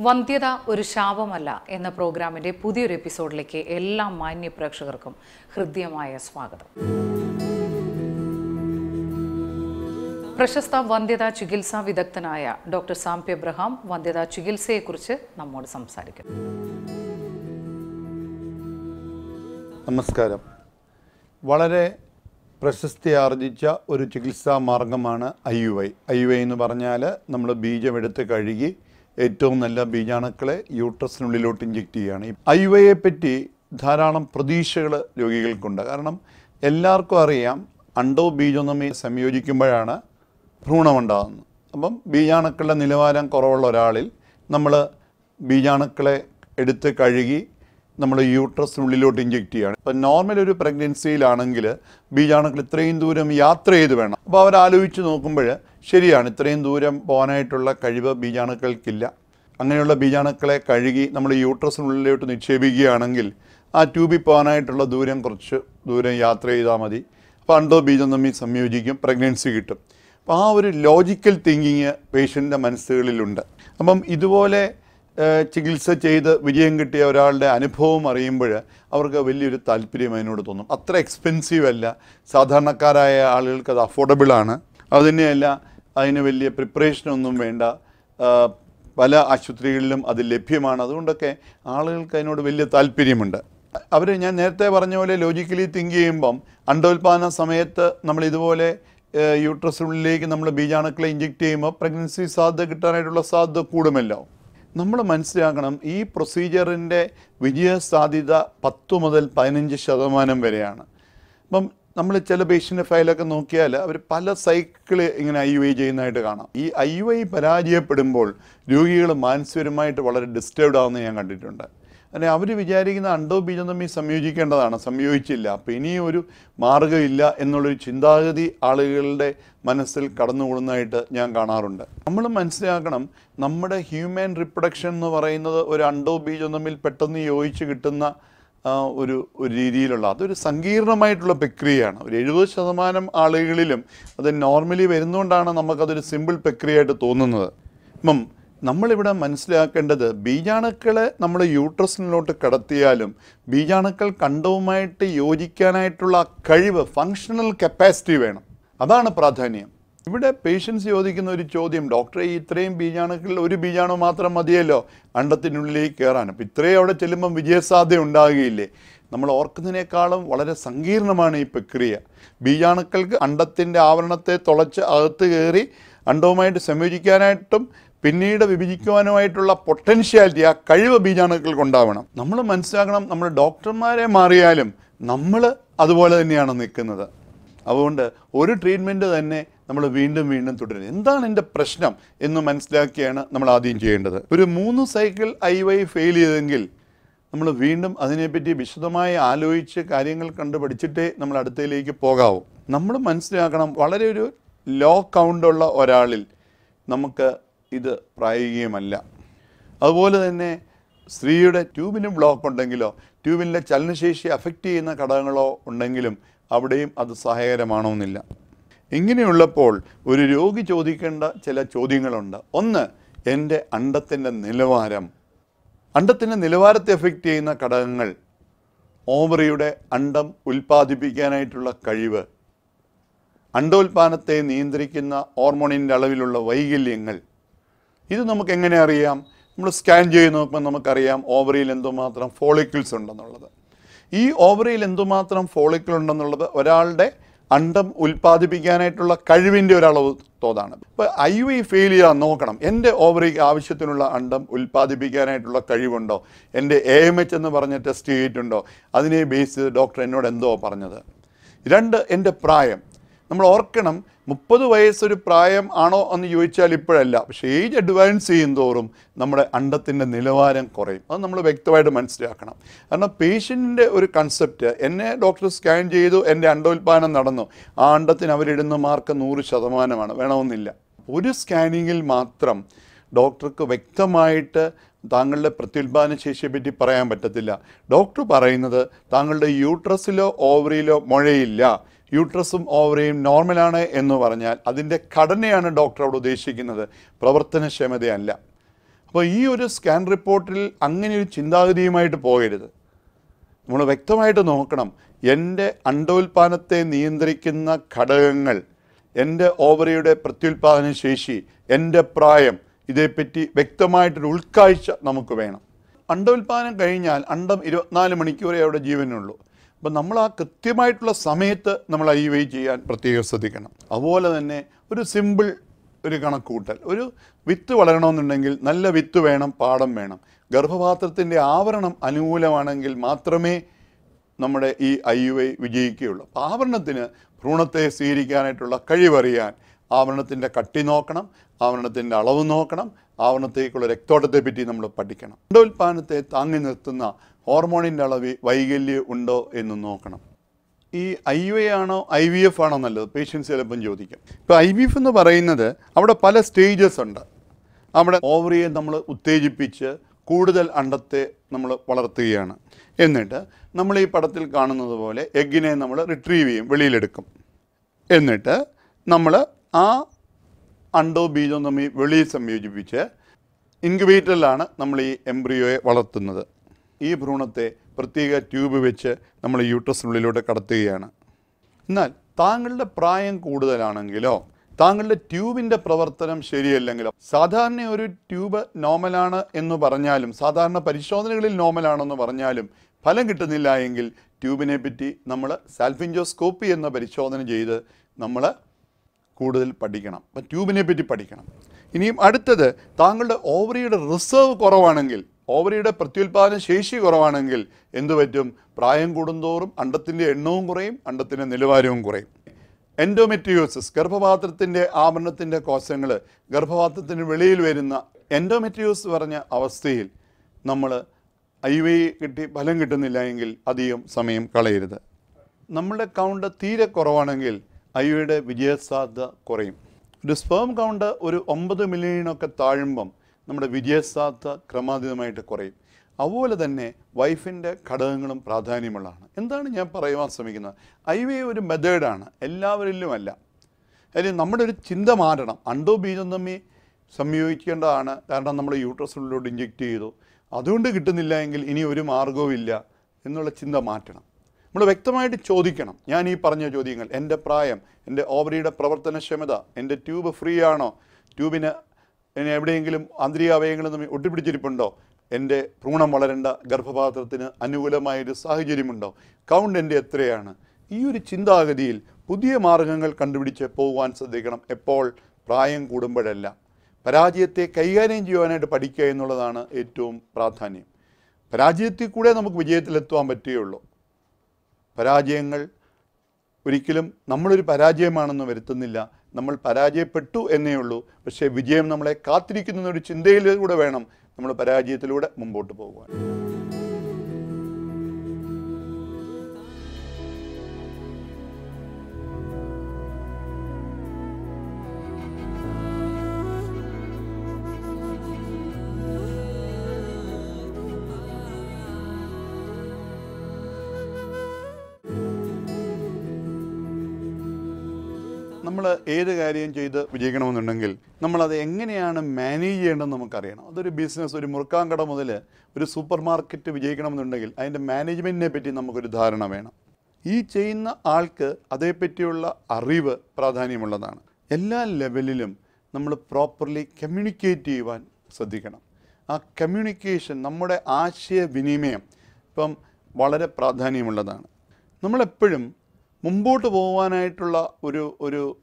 വന്ധ്യത ഒരു ശാപമല്ല എന്ന പ്രോഗ്രാമിന്റെ പുതിയൊരു എപ്പിസോഡിലേക്ക് എല്ലാ മാന്യ പ്രേക്ഷകർക്കും ഹൃദ്യമായ സ്വാഗതം. പ്രശസ്ത വന്ധ്യതാ ചികിത്സാ വിദഗ്ധനായ ഡോക്ടർ സാംപ്യ എബ്രഹാം വന്ധ്യതാ ചികിത്സയെക്കുറിച്ച് നമ്മോട് സംസാരിക്കും. നമസ്കാരം. വളരെ പ്രശസ്തി ആർജിച്ച ഒരു ചികിത്സാ മാർഗമാണ് I U I. I U I എന്ന് പറഞ്ഞാൽ നമ്മൾ ബീജം എടുത്ത് കഴുകി ഏറ്റവും നല്ല ബീജാണുക്കളെ യൂട്രസിനുള്ളിലോട്ട് ഇഞ്ചെക്ട് ചെയ്യുകയാണ്. ഐ വൈയെ പറ്റി ധാരാളം പ്രതീക്ഷകൾ രോഗികൾക്കുണ്ട്. കാരണം എല്ലാവർക്കും അറിയാം അണ്ടോ ബീജൊന്നും സംയോജിക്കുമ്പോഴാണ് ഭ്രൂണമുണ്ടാകുന്നത്. അപ്പം ബീജാണുക്കളുടെ നിലവാരം കുറവുള്ള ഒരാളിൽ നമ്മൾ ബീജാണുക്കളെ എടുത്ത് കഴുകി നമ്മൾ യൂട്രസിനുള്ളിലോട്ട് ഇഞ്ചെക്ട് ചെയ്യുകയാണ്. ഇപ്പം നോർമൽ ഒരു പ്രഗ്നൻസിയിലാണെങ്കിൽ ബീജാണുക്കൾ ഇത്രയും ദൂരം യാത്ര ചെയ്ത് വേണം. അപ്പോൾ അവർ ആലോചിച്ച് നോക്കുമ്പോൾ ശരിയാണ് ഇത്രയും ദൂരം പോകാനായിട്ടുള്ള കഴിവ് ബീജാണുക്കൾക്കില്ല. അങ്ങനെയുള്ള ബീജാണുക്കളെ കഴുകി നമ്മൾ യൂട്രസിനുള്ളിലോട്ട് നിക്ഷേപിക്കുകയാണെങ്കിൽ ആ ട്യൂബിൽ പോകാനായിട്ടുള്ള ദൂരം കുറച്ച് ദൂരം യാത്ര ചെയ്താൽ മതി. അപ്പോൾ അണ്ടോ ബീജം തമ്മിൽ സംയോജിക്കും പ്രഗ്നൻസി കിട്ടും. അപ്പോൾ ആ ഒരു ലോജിക്കൽ തിങ്കിങ് പേഷ്യന്റെ മനസ്സുകളിലുണ്ട്. അപ്പം ഇതുപോലെ ചികിത്സ ചെയ്ത് വിജയം കിട്ടിയ ഒരാളുടെ അനുഭവം അറിയുമ്പോൾ അവർക്ക് വലിയൊരു താല്പര്യം അതിനോട് തോന്നും. അത്ര എക്സ്പെൻസീവ് അല്ല. സാധാരണക്കാരായ ആളുകൾക്ക് അത് അഫോർഡബിളാണ് അതുതന്നെയല്ല അതിന് വലിയ പ്രിപ്പറേഷനൊന്നും വേണ്ട. പല ആശുപത്രികളിലും അത് ലഭ്യമാണ്. അതുകൊണ്ടൊക്കെ ആളുകൾക്ക് അതിനോട് വലിയ താല്പര്യമുണ്ട്. അവർ ഞാൻ നേരത്തെ പറഞ്ഞ പോലെ ലോജിക്കലി തിങ്ക് ചെയ്യുമ്പം അണ്ടോൽപാദന സമയത്ത് നമ്മൾ ഇതുപോലെ യൂട്രസ് യൂട്രസിനുള്ളിലേക്ക് നമ്മൾ ബീജാണുക്കളെ ഇഞ്ചെക്ട് ചെയ്യുമ്പോൾ പ്രഗ്നൻസി സാധ്യത കിട്ടാനായിട്ടുള്ള സാധ്യത കൂടുമല്ലോ. നമ്മൾ മനസ്സിലാക്കണം ഈ പ്രൊസീജിയറിന്റെ വിജയ സാധ്യത പത്ത് മുതൽ പതിനഞ്ച് ശതമാനം വരെയാണ്. അപ്പം നമ്മൾ ചില പേഷ്യന്റെ ഫയലൊക്കെ നോക്കിയാൽ അവർ പല സൈക്കിൾ ഇങ്ങനെ ഐ യു ഐ ചെയ്യുന്നതായിട്ട് കാണാം. ഈ ഐ യു ഐ പരാജയപ്പെടുമ്പോൾ രോഗികൾ മാനസികമായിട്ട് വളരെ ഡിസ്റ്റർബ്ഡ് ആവുന്നത് ഞാൻ കണ്ടിട്ടുണ്ട്. അങ്ങനെ അവർ വിചാരിക്കുന്ന അണ്ടോ ബീജം തമ്മിൽ സംയോജിക്കേണ്ടതാണ്. സംയോജിച്ചില്ല. അപ്പോൾ ഇനിയും ഒരു മാർഗമില്ല എന്നുള്ളൊരു ചിന്താഗതി ആളുകളുടെ മനസ്സിൽ കടന്നുകൂടുന്നതായിട്ട് ഞാൻ കാണാറുണ്ട്. നമ്മൾ മനസ്സിലാക്കണം നമ്മുടെ ഹ്യൂമൻ റിപ്രൊഡക്ഷൻ എന്ന് പറയുന്നത് ഒരു അണ്ടോ ബീജം തമ്മിൽ പെട്ടെന്ന് യോജിച്ച് കിട്ടുന്ന ഒരു ഒരു രീതിയിലുള്ള അതൊരു സങ്കീർണമായിട്ടുള്ള പ്രക്രിയയാണ്. ഒരു എഴുപത് ശതമാനം ആളുകളിലും അത് നോർമലി വരുന്നതുകൊണ്ടാണ് നമുക്കതൊരു സിമ്പിൾ പ്രക്രിയയായിട്ട് തോന്നുന്നത്. ഇപ്പം നമ്മളിവിടെ മനസ്സിലാക്കേണ്ടത് ബീജാണുക്കളെ നമ്മൾ യൂട്രസിനിലോട്ട് കടത്തിയാലും ബീജാണുക്കൾ കണ്ടവുമായിട്ട് യോജിക്കാനായിട്ടുള്ള കഴിവ് ഫങ്ഷണൽ കപ്പാസിറ്റി വേണം. അതാണ് പ്രാധാന്യം. ഇവിടെ പേഷ്യൻസ് ചോദിക്കുന്ന ഒരു ചോദ്യം ഡോക്ടറെ ഇത്രയും ബീജാണുക്കളിൽ ഒരു ബീജാണു മാത്രം മതിയല്ലോ? അണ്ടത്തിനുള്ളിലേക്ക് കയറാൻ അപ്പം ഇത്രയും അവിടെ ചെല്ലുമ്പം വിജയസാധ്യത ഉണ്ടാകുകയില്ലേ? നമ്മൾ ഓർക്കുന്നതിനേക്കാളും വളരെ സങ്കീർണമാണ് ഈ പ്രക്രിയ. ബീജാണുക്കൾക്ക് അണ്ടത്തിന്റെ ആവരണത്തെ തുളച്ച് അകത്ത് കയറി അണ്ടവുമായിട്ട് സംയോജിക്കാനായിട്ടും പിന്നീട് വിഭജിക്കുവാനുമായിട്ടുള്ള പൊട്ടൻഷ്യാലിറ്റി ആ കഴിവ് ബീജാണുക്കൾക്ക് ഉണ്ടാവണം. നമ്മൾ മനസ്സിലാക്കണം നമ്മൾ ഡോക്ടർമാരെ മാറിയാലും നമ്മൾ അതുപോലെ തന്നെയാണ് നിൽക്കുന്നത്. അതുകൊണ്ട് ഒരു ട്രീറ്റ്മെന്റ് തന്നെ നമ്മൾ വീണ്ടും വീണ്ടും തുടരുന്നത് എന്താണ് എന്റെ പ്രശ്നം എന്ന് മനസ്സിലാക്കിയാണ് നമ്മൾ ആദ്യം ചെയ്യേണ്ടത്. ഒരു മൂന്ന് സൈക്കിൾ ഐ വൈ ഫെയിൽ ചെയ്തെങ്കിൽ നമ്മൾ വീണ്ടും അതിനെപ്പറ്റി വിശദമായി ആലോചിച്ച് കാര്യങ്ങൾ കണ്ട് പഠിച്ചിട്ടേ നമ്മൾ അടുത്തയിലേക്ക് പോകാവൂ. നമ്മൾ മനസ്സിലാക്കണം വളരെ ഒരു ലോ കൗണ്ടുള്ള ഒരാളിൽ നമുക്ക് ഇത് പ്രായോഗികമല്ല. അതുപോലെ തന്നെ സ്ത്രീയുടെ ട്യൂബിന് ബ്ലോക്ക് ഉണ്ടെങ്കിലോ ട്യൂബിന്റെ ചലനശേഷി അഫക്റ്റ് ചെയ്യുന്ന ഘടകങ്ങളോ ഉണ്ടെങ്കിലും അവിടെയും അത് സഹായകരമാണമെന്നില്ല ഇങ്ങനെയുള്ളപ്പോൾ ഒരു രോഗി ചോദിക്കേണ്ട ചില ചോദ്യങ്ങളുണ്ട്. ഒന്ന് എന്റെ അണ്ടത്തിന്റെ നിലവാരം. അണ്ടത്തിന്റെ നിലവാരത്തെ എഫക്റ്റ് ചെയ്യുന്ന ഘടകങ്ങൾ. ഓവറിയുടെ അണ്ടം ഉൽപ്പാദിപ്പിക്കാനായിട്ടുള്ള കഴിവ്. അണ്ടോൽപാദനത്തെ നിയന്ത്രിക്കുന്ന ഹോർമോണിന്റെ അളവിലുള്ള വൈകല്യങ്ങൾ. ഇത് നമുക്ക് എങ്ങനെ അറിയാം? നമ്മൾ സ്കാൻ ചെയ്ത് നോക്കുമ്പോൾ നമുക്കറിയാം ഓവറിയിൽ എന്തുമാത്രം ഫോളിക്കിൾസ് ഉണ്ടെന്നുള്ളത്. ഈ ഓവറിയിൽ എന്തുമാത്രം ഫോളിക്കിൾ ഉണ്ടെന്നുള്ളത് ഒരാളുടെ അണ്ടം ഉൽപ്പാദിപ്പിക്കാനായിട്ടുള്ള കഴിവിന്റെ ഒരളവ് തോതാണ്. ഇപ്പോൾ ഐ വി ഫെയിൽ നോക്കണം. എന്റെ ഓവറിക്ക് ആവശ്യത്തിനുള്ള അണ്ടം ഉൽപ്പാദിപ്പിക്കാനായിട്ടുള്ള കഴിവുണ്ടോ? എന്റെ എ എം എച്ച് എന്ന് പറഞ്ഞ ടെസ്റ്റ് ചെയ്തിട്ടുണ്ടോ? അതിനെ ബേസ് ഡോക്ടർ എന്നോട് എന്തോ പറഞ്ഞത്. രണ്ട് എന്റെ പ്രായം. നമ്മൾ ഓർക്കണം മുപ്പത് വയസ്സൊരു പ്രായം ആണോ എന്ന് ചോദിച്ചാൽ ഇപ്പോഴല്ല. പക്ഷേ ഏജ് അഡ്വാൻസ് ചെയ്യും തോറും നമ്മുടെ അണ്ടത്തിന്റെ നിലവാരം കുറയും. അത് നമ്മൾ വ്യക്തമായിട്ട് മനസ്സിലാക്കണം. കാരണം പേഷ്യന്റിന്റെ ഒരു കൺസെപ്റ്റ് എന്നെ ഡോക്ടർ സ്കാൻ ചെയ്തു എന്റെ അണ്ടോൽപാദനം നടന്നു. ആ അണ്ടത്തിന് അവരിടുന്ന മാർക്ക് നൂറ് ശതമാനമാണ്. വേണമെന്നില്ല. ഒരു സ്കാനിങ്ങിൽ മാത്രം ഡോക്ടർക്ക് വ്യക്തമായിട്ട് താങ്കളുടെ പ്രത്യുൽപാദന ശേഷിയെ പറ്റി പറയാൻ പറ്റത്തില്ല. ഡോക്ടർ പറയുന്നത് താങ്കളുടെ യൂട്രസിലോ ഓവറിയിലോ മുഴയില്ല. യൂട്രസും ഓവറിയും നോർമലാണ് എന്ന് പറഞ്ഞാൽ അതിന്റെ ഘടനയാണ് ഡോക്ടർ അവിടെ ഉദ്ദേശിക്കുന്നത്. പ്രവർത്തനക്ഷമതയല്ല. അപ്പോൾ ഈ ഒരു സ്കാൻ റിപ്പോർട്ടിൽ അങ്ങനെ ഒരു ചിന്താഗതിയുമായിട്ട് പോകരുത്. നമ്മൾ വ്യക്തമായിട്ട് നോക്കണം. എന്റെ അണ്ടോൽപാദനത്തെ നിയന്ത്രിക്കുന്ന ഘടകങ്ങൾ എന്റെ ഓവറിയുടെ പ്രത്യുൽപാദന ശേഷി എന്റെ പ്രായം ഇതേപ്പറ്റി വ്യക്തമായിട്ടൊരു ഉൾക്കാഴ്ച നമുക്ക് വേണം. അണ്ടോൽപാദനം കഴിഞ്ഞാൽ അണ്ടം ഇരുപത്തിനാല് മണിക്കൂറേ അവിടെ ജീവനുള്ളൂ. അപ്പം നമ്മൾ ആ കൃത്യമായിട്ടുള്ള സമയത്ത് നമ്മൾ ഐ വൈ ചെയ്യാൻ പ്രത്യേകം ശ്രദ്ധിക്കണം. അതുപോലെ തന്നെ ഒരു സിമ്പിൾ ഒരു കണക്കൂട്ടൽ ഒരു വിത്ത് വളരണമെന്നുണ്ടെങ്കിൽ നല്ല വിത്ത് വേണം പാടം വേണം. ഗർഭപാത്രത്തിന്റെ ആവരണം അനുകൂലമാണെങ്കിൽ മാത്രമേ നമ്മുടെ ഈ ഐ ഐ വിജയിക്കുകയുള്ളൂ. അപ്പോൾ ആവരണത്തിന് ഭ്രൂണത്തെ സ്വീകരിക്കാനായിട്ടുള്ള കഴിവറിയാൻ ആവരണത്തിന്റെ കട്ടി നോക്കണം ആവരണത്തിന്റെ അളവ് നോക്കണം ആവരണത്തേക്കുള്ള രക്തോട്ടത്തെ പറ്റി നമ്മൾ പഠിക്കണം. അണ്ടോൽപാദനത്തെ താങ്ങി നിർത്തുന്ന ഹോർമോണിന്റെ അളവ് വൈകല്യം ഉണ്ടോ എന്ന് നോക്കണം. ഈ ഐ എ ആണോ ഐ വി എഫ് ആണോ നല്ലത്? പേഷ്യൻസ് ചിലപ്പം ചോദിക്കും. ഇപ്പോൾ ഐ വി എഫ് എന്ന് പറയുന്നത് അവിടെ പല സ്റ്റേജസ് ഉണ്ട്. അവിടെ ഓവറിയെ നമ്മൾ ഉത്തേജിപ്പിച്ച് കൂടുതൽ അണ്ടത്തെ നമ്മൾ വളർത്തുകയാണ്. എന്നിട്ട് നമ്മൾ ഈ പടത്തിൽ കാണുന്നത് പോലെ എഗ്ഗിനെ നമ്മൾ റിട്രീവ് ചെയ്യും വെളിയിലെടുക്കും. എന്നിട്ട് നമ്മൾ ആ അണ്ടോ ബീജവും തമ്മിൽ വെളിയിൽ സംയോജിപ്പിച്ച് ഇൻക്യുബേറ്ററിലാണ് നമ്മൾ ഈ എംബ്രിയോയെ വളർത്തുന്നത്. ഈ ഭ്രൂണത്തെ പ്രത്യേക ട്യൂബ് വെച്ച് നമ്മൾ യൂട്രസിനുള്ളിലൂടെ കടത്തുകയാണ്. എന്നാൽ താങ്കളുടെ പ്രായം കൂടുതലാണെങ്കിലോ താങ്കളുടെ ട്യൂബിന്റെ പ്രവർത്തനം ശരിയല്ലെങ്കിലോ സാധാരണ ഒരു ട്യൂബ് നോർമലാണ് എന്ന് പറഞ്ഞാലും സാധാരണ പരിശോധനകളിൽ നോർമലാണെന്ന് പറഞ്ഞാലും ഫലം കിട്ടുന്നില്ല എങ്കിൽ ട്യൂബിനെ പറ്റി നമ്മൾ സാൽഫിൻജോസ്കോപ്പി എന്ന പരിശോധന ചെയ്ത് നമ്മൾ കൂടുതൽ പഠിക്കണം. അപ്പം ട്യൂബിനെ പറ്റി പഠിക്കണം. ഇനിയും അടുത്തത് താങ്കളുടെ ഓവറിയുടെ റിസർവ് കുറവാണെങ്കിൽ ഓവറിയുടെ പ്രത്യുൽപാദന ശേഷി കുറവാണെങ്കിൽ എന്തു പറ്റും? പ്രായം കൂടുന്തോറും അണ്ടത്തിന്റെ എണ്ണവും കുറയും അണ്ടത്തിന്റെ നിലവാരവും കുറയും. എൻഡോമെട്രിയോസിസ് ഗർഭപാത്രത്തിന്റെ ആവരണത്തിന്റെ കോശങ്ങൾ ഗർഭപാത്രത്തിന് വെളിയിൽ വരുന്ന എൻഡോമെട്രിയോസ് പറഞ്ഞ അവസ്ഥയിൽ നമ്മൾ ഐ വൈ കിട്ടി ഫലം കിട്ടുന്നില്ല എങ്കിൽ അധികം സമയം കളയരുത്. നമ്മുടെ കൗണ്ട് തീരെ കുറവാണെങ്കിൽ ഐയുടെ വിജയസാധ്യത കുറയും. ഒരു സ്പേം കൗണ്ട് ഒരു ഒമ്പത് മില്യണൊക്കെ താഴുമ്പം നമ്മുടെ വിജയസാധ്യത ക്രമാതീതമായിട്ട് കുറയും. അതുപോലെ തന്നെ വൈഫിന്റെ ഘടകങ്ങളും പ്രാധാന്യമുള്ളതാണ്. എന്താണ് ഞാൻ പറയുവാൻ ശ്രമിക്കുന്നത്? ഐ വി ഒരു മെത്തേഡാണ് എല്ലാവരിലുമല്ല. അതിൽ നമ്മുടെ ഒരു ചിന്ത മാറണം. അണ്ടോ ബീജം തമ്മിൽ സംയോജിക്കേണ്ടതാണ്. കാരണം നമ്മൾ യൂട്രസിലോട്ട് ഇഞ്ചെക്റ്റ് ചെയ്തു. അതുകൊണ്ട് കിട്ടുന്നില്ല എങ്കിൽ ഇനി ഒരു മാർഗവും ഇല്ല എന്നുള്ള ചിന്ത മാറ്റണം. നമ്മൾ വ്യക്തമായിട്ട് ചോദിക്കണം. ഞാൻ ഈ പറഞ്ഞ ചോദ്യങ്ങൾ എന്റെ പ്രായം എന്റെ ഓവറിയുടെ പ്രവർത്തനക്ഷമത എന്റെ ട്യൂബ് ഫ്രീ ആണോ ട്യൂബിന് എവിടെയെങ്കിലും ആന്തരിക അവയവങ്ങളും തമ്മിൽ ഒട്ടിപ്പിടിച്ചിരിപ്പുണ്ടോ എന്റെ ഭ്രൂണം വളരേണ്ട ഗർഭപാത്രത്തിന് അനുകൂലമായൊരു സാഹചര്യമുണ്ടോ കൗണ്ട് എന്റെ എത്രയാണ് ഈ ഒരു ചിന്താഗതിയിൽ പുതിയ മാർഗങ്ങൾ കണ്ടുപിടിച്ച് പോകുവാൻ ശ്രദ്ധിക്കണം. എപ്പോൾ? പ്രായം കൂടുമ്പോഴല്ല. പരാജയത്തെ കൈകാര്യം ചെയ്യുവാനായിട്ട് പഠിക്കുക എന്നുള്ളതാണ് ഏറ്റവും പ്രാധാന്യം. പരാജയത്തിൽ കൂടെ നമുക്ക് വിജയത്തിലെത്തുവാൻ പറ്റുകയുള്ളൂ. പരാജയങ്ങൾ ഒരിക്കലും നമ്മളൊരു പരാജയമാണെന്ന് വരുത്തുന്നില്ല. നമ്മൾ പരാജയപ്പെട്ടു എന്നേ ഉള്ളൂ. പക്ഷേ വിജയം നമ്മളെ കാത്തിരിക്കുന്ന ഒരു ചിന്തയിലൂടെ വേണം നമ്മൾ പരാജയത്തിലൂടെ മുമ്പോട്ട് പോകുവാൻ. നമ്മൾ ഏത് കാര്യം ചെയ്ത് വിജയിക്കണമെന്നുണ്ടെങ്കിൽ നമ്മളത് എങ്ങനെയാണ് മാനേജ് ചെയ്യേണ്ടതെന്ന് നമുക്കറിയണം. അതൊരു ബിസിനസ് ഒരു മുറുക്കാങ്കട മുതൽ ഒരു സൂപ്പർ മാർക്കറ്റ് വിജയിക്കണമെന്നുണ്ടെങ്കിൽ അതിന്റെ മാനേജ്മെന്റിനെ പറ്റി നമുക്കൊരു ധാരണ വേണം. ഈ ചെയ്യുന്ന ആൾക്ക് അതേപ്പറ്റിയുള്ള അറിവ് പ്രാധാന്യമുള്ളതാണ്. എല്ലാ ലെവലിലും നമ്മൾ പ്രോപ്പർലി കമ്മ്യൂണിക്കേറ്റ് ചെയ്യുവാൻ ശ്രദ്ധിക്കണം. ആ കമ്മ്യൂണിക്കേഷൻ നമ്മുടെ ആശയവിനിമയം ഇപ്പം വളരെ പ്രാധാന്യമുള്ളതാണ്. നമ്മളെപ്പോഴും മുമ്പോട്ട് പോകാനായിട്ടുള്ള ഒരു ഒരു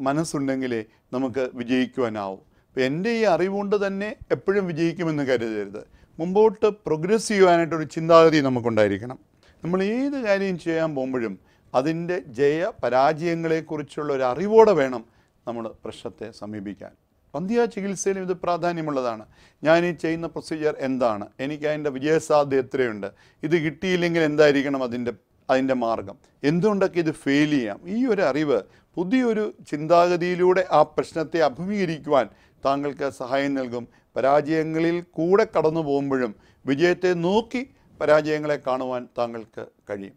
മനസ്സുണ്ടെങ്കിലേ നമുക്ക് വിജയിക്കുവാനാവും. അപ്പോൾ എന്റെ ഈ അറിവുകൊണ്ട് തന്നെ എപ്പോഴും വിജയിക്കുമെന്ന് കരുതരുത്. മുമ്പോട്ട് പ്രോഗ്രസ് ചെയ്യുവാനായിട്ടൊരു ചിന്താഗതി നമുക്കുണ്ടായിരിക്കണം. നമ്മൾ ഏത് കാര്യം ചെയ്യാൻ പോകുമ്പോഴും അതിന്റെ ജയ പരാജയങ്ങളെക്കുറിച്ചുള്ള ഒരു അറിവോടെ വേണം നമ്മൾ പ്രശ്നത്തെ സമീപിക്കാൻ. പന്തിയ ചികിത്സയിലും ഇത് പ്രാധാന്യമുള്ളതാണ്. ഞാൻ ഈ ചെയ്യുന്ന പ്രൊസീജിയർ എന്താണ്? എനിക്ക് അതിന്റെ വിജയസാധ്യത എത്രയുണ്ട്? ഇത് കിട്ടിയില്ലെങ്കിൽ എന്തായിരിക്കണം അതിന്റെ അതിന്റെ മാർഗം. എന്തുകൊണ്ടൊക്കെ ഇത് ഫെയിൽ ചെയ്യാം? ഈ ഒരു അറിവ് പുതിയൊരു ചിന്താഗതിയിലൂടെ ആ പ്രശ്നത്തെ അഭിമുഖീകരിക്കുവാൻ താങ്കൾക്ക് സഹായം നൽകും. പരാജയങ്ങളിൽ കൂടെ കടന്നു പോകുമ്പോഴും വിജയത്തെ നോക്കി പരാജയങ്ങളെ കാണുവാൻ താങ്കൾക്ക് കഴിയും.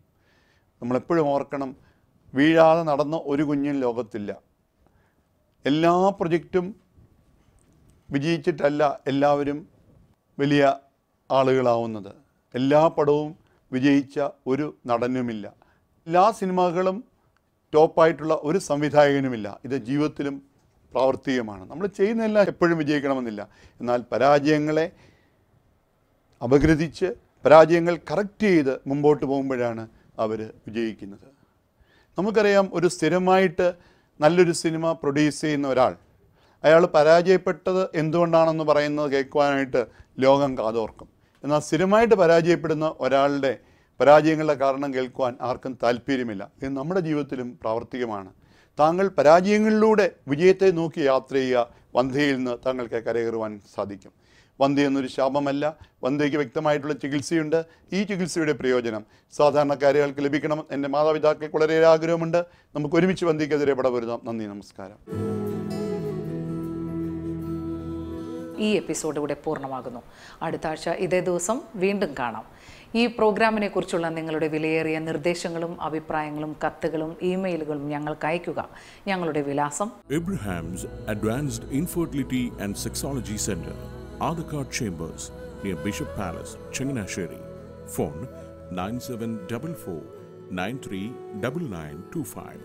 നമ്മളെപ്പോഴും ഓർക്കണം വീഴാതെ നടന്ന ഒരു കുഞ്ഞും ലോകത്തില്ല. എല്ലാ പ്രൊജക്റ്റും വിജയിച്ചിട്ടല്ല എല്ലാവരും വലിയ ആളുകളാവുന്നത്. എല്ലാ പടവും വിജയിച്ച ഒരു നടനുമില്ല. എല്ലാ സിനിമകളും ടോപ്പായിട്ടുള്ള ഒരു സംവിധായകനുമില്ല. ഇത് ജീവിതത്തിലും പ്രാവർത്തികമാണ്. നമ്മൾ ചെയ്യുന്നതെല്ലാം എപ്പോഴും വിജയിക്കണമെന്നില്ല. എന്നാൽ പരാജയങ്ങളെ അപഗ്രഥിച്ച് പരാജയങ്ങൾ കറക്റ്റ് ചെയ്ത് മുമ്പോട്ട് പോകുമ്പോഴാണ് അവർ വിജയിക്കുന്നത്. നമുക്കറിയാം ഒരു സ്ഥിരമായിട്ട് നല്ലൊരു സിനിമ പ്രൊഡ്യൂസ് ചെയ്യുന്ന ഒരാൾ അയാൾ പരാജയപ്പെട്ടത് എന്തുകൊണ്ടാണെന്ന് പറയുന്നത് കേൾക്കുവാനായിട്ട് ലോകം കാതോർക്കും. എന്നാൽ സ്ഥിരമായിട്ട് പരാജയപ്പെടുന്ന ഒരാളുടെ പരാജയങ്ങളുടെ കാരണം കേൾക്കുവാൻ ആർക്കും താല്പര്യമില്ല. ഇത് നമ്മുടെ ജീവിതത്തിലും പ്രാവർത്തികമാണ്. താങ്കൾ പരാജയങ്ങളിലൂടെ വിജയത്തെ നോക്കി യാത്ര ചെയ്യുക വന്ധ്യയിൽ നിന്ന് താങ്കൾക്ക് കരകയറുവാൻ സാധിക്കും. വന്ധ്യ എന്നൊരു ശാപമല്ല. വന്ധ്യയ്ക്ക് വ്യക്തമായിട്ടുള്ള ചികിത്സയുണ്ട്. ഈ ചികിത്സയുടെ പ്രയോജനം സാധാരണക്കാരികൾക്ക് ലഭിക്കണം. എന്റെ മാതാപിതാക്കൾക്ക് വളരെയേറെ ആഗ്രഹമുണ്ട്. നമുക്ക് ഒരുമിച്ച് വന്ധ്യക്കെതിരെ പടപൊരുതാം നന്ദി നമസ്കാരം. ഈ എപ്പിസോഡ് ഇവിടെ പൂർണമാകുന്നു അടുത്ത ആഴ്ച ഇതേ ദിവസം വീണ്ടും കാണാം ഈ പ്രോഗ്രാമിനെ കുറിച്ചുള്ള നിങ്ങളുടെ വിലയേറിയ നിർദ്ദേശങ്ങളും അഭിപ്രായങ്ങളും കത്തുകളും ഇമെയിലുകളും ഞങ്ങൾക്ക് അയയ്ക്കുക ഞങ്ങളുടെ വിലാസം Abraham's Advanced Infertility and Sexology Center, Adhikar Chambers, near Bishop Palace, Changanasheri. Phone 9744 939925.